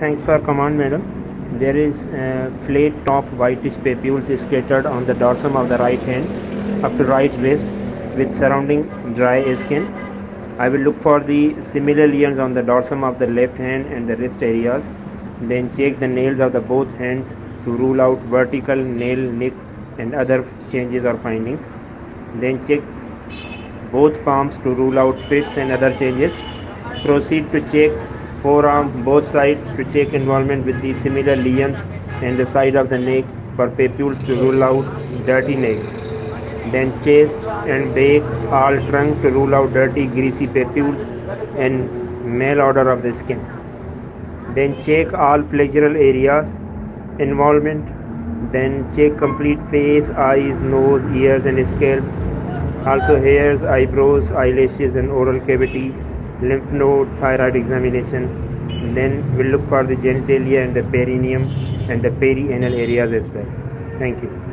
Thanks for command, madam. There is uh, flat top whitish papules scattered on the dorsum of the right hand up to right wrist with surrounding dry skin. I will look for the similar lesions on the dorsum of the left hand and the wrist areas. Then check the nails of the both hands to rule out vertical nail nick and other changes or findings. Then check both palms to rule out pits and other changes. Proceed to check forearm both sides to check involvement with the similar lesions and the side of the neck for papules to rule out dirty neck. Then chest and back all trunk to rule out dirty greasy papules and malodor of the skin. Then check all pleural areas involvement. Then check complete face, eyes, nose, ears and scalps. Also hairs, eyebrows, eyelashes and oral cavity lymph node, thyroid examination. Then we'll look for the genitalia and the perineum and the perianal areas as well. Thank you.